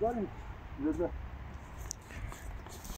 داریم